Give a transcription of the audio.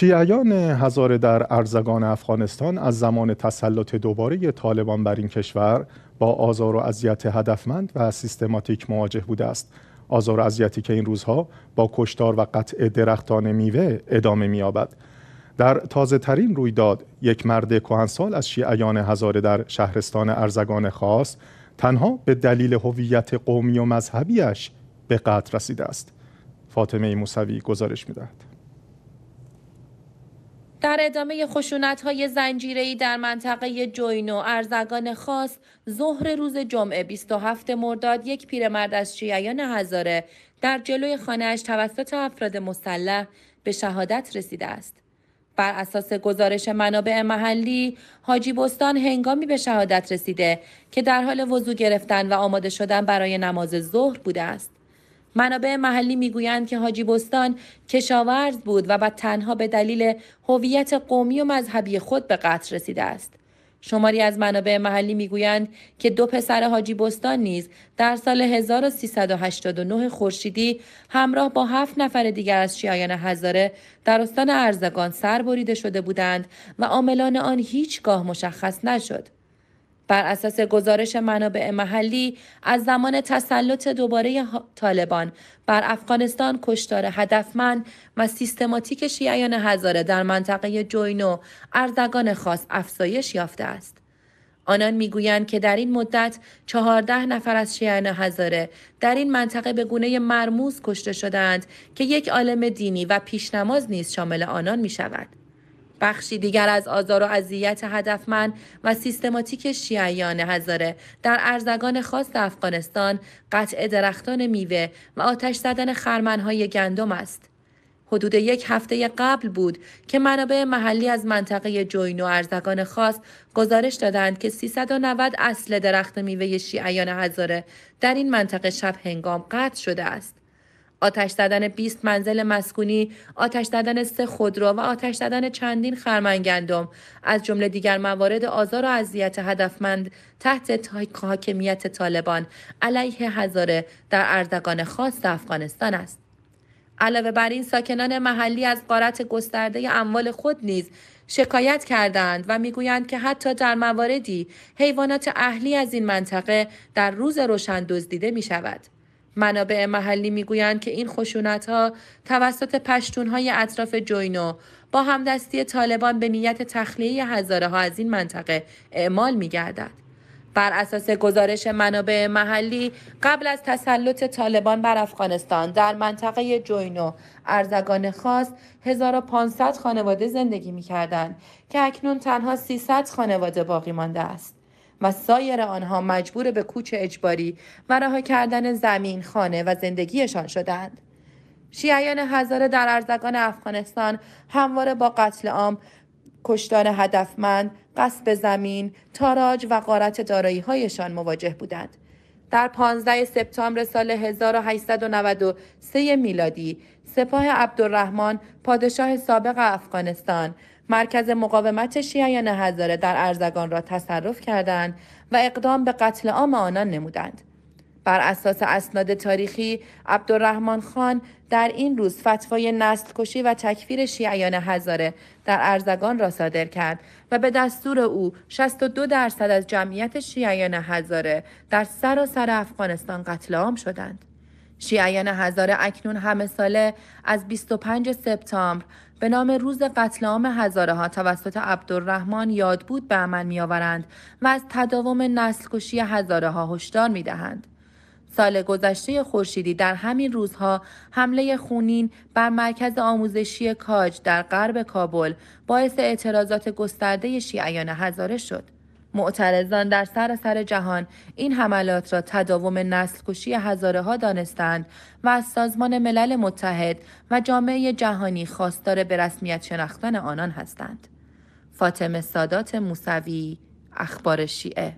شیعیان هزاره در ارزگان افغانستان از زمان تسلط دوباره طالبان بر این کشور با آزار و اذیت هدفمند و سیستماتیک مواجه بوده است. آزار و اذیتی که این روزها با کشتار و قطع درختان میوه ادامه می‌یابد. در تازه ترین رویداد یک مرد کهنسال از شیعیان هزاره در شهرستان ارزگان خاص تنها به دلیل هویت قومی و مذهبیش به قتل رسیده است. فاطمه موسوی گزارش می‌دهد. در ادامه خشونت های زنجیری در منطقه جوینو ارزگان خاص ظهر روز جمعه 27 مرداد یک پیرمرد از شیعیان هزاره در جلوی خانهاش توسط افراد مسلح به شهادت رسیده است. بر اساس گزارش منابع محلی، حاجی بستان هنگامی به شهادت رسیده که در حال وضوع گرفتن و آماده شدن برای نماز ظهر بوده است. منابع محلی می‌گویند که حاجی بستان کشاورز بود و بعد تنها به دلیل هویت قومی و مذهبی خود به قتل رسیده است. شماری از منابع محلی می‌گویند که دو پسر حاجی بستان نیز در سال 1389 خورشیدی همراه با هفت نفر دیگر از شیعیان هزاره در استان ارزگان سر بریده شده بودند و عاملان آن هیچگاه مشخص نشد. بر اساس گزارش منابع محلی از زمان تسلط دوباره طالبان بر افغانستان کشتار هدفمند و سیستماتیک شیعیان هزاره در منطقه جوینو ارزگان خاص افزایش یافته است. آنان می‌گویند که در این مدت چهارده نفر از شیعیان هزاره در این منطقه به گونه مرموز کشته شدند که یک عالم دینی و پیشنماز نیز شامل آنان می شود. بخشی دیگر از آزار و اذیت هدفمند و سیستماتیک شیعیان هزاره در ارزگان خاص افغانستان قطع درختان میوه و آتش زدن خرمنهای گندم است. حدود یک هفته قبل بود که منابع محلی از منطقه جوین و ارزگان خاص گزارش دادند که 390 اصل درخت میوه شیعیان هزاره در این منطقه شب هنگام قطع شده است. آتش زدن 20 منزل مسکونی، آتش زدن سه خودرو و آتش زدن چندین خرمنگندم از جمله دیگر موارد آزار و اذیت هدفمند تحت حاکمیت طالبان علیه هزاره در اردگان خاص افغانستان است. علاوه بر این ساکنان محلی از قارت گسترده اموال خود نیز شکایت کردند و می‌گویند که حتی در مواردی حیوانات اهلی از این منطقه در روز روشن دزدیده می شود. منابع محلی می‌گویند که این خشونت ها توسط پشتون های اطراف جوینو با همدستی طالبان به نیت تخلیه هزاره ها از این منطقه اعمال می گردد. بر اساس گزارش منابع محلی قبل از تسلط طالبان بر افغانستان در منطقه جوینو ارزگان خاص 1500 خانواده زندگی می کردن که اکنون تنها 300 خانواده باقی مانده است. و سایر آنها مجبور به کوچ اجباری و رها کردن زمین، خانه و زندگیشان شدند. شیعیان هزاره در ارزگان افغانستان همواره با قتل عام، کشتار هدفمند، قصب زمین، تاراج و غارت دارایی هایشان مواجه بودند. در 15 سپتامبر سال 1893 میلادی سپاه عبدالرحمن پادشاه سابق افغانستان مرکز مقاومت شیعیان هزاره در ارزگان را تصرف کردند و اقدام به قتل عام آنان نمودند. بر اساس اسناد تاریخی عبدالرحمن خان در این روز فتوای نسل کشی و تکفیر شیعیان هزاره در ارزگان را صادر کرد و به دستور او 62 درصد از جمعیت شیعیان هزاره در سراسر افغانستان قتل عام شدند. شیعیان هزاره اکنون همه ساله از 25 سپتامبر به نام روز قتل عام هزاره ها توسط عبدالرحمن یاد بود به عمل می آورند و از تداوم نسل کشی هزاره ها هشدار می دهند. سال گذشته خورشیدی در همین روزها حمله خونین بر مرکز آموزشی کاج در غرب کابل باعث اعتراضات گسترده شیعیان هزاره شد. معترضان در سراسر سر جهان این حملات را تداوم نسل کشی هزاره ها دانستند و از سازمان ملل متحد و جامعه جهانی خواستار به رسمیت شناختن آنان هستند. فاطمه سادات موسوی اخبار شیعه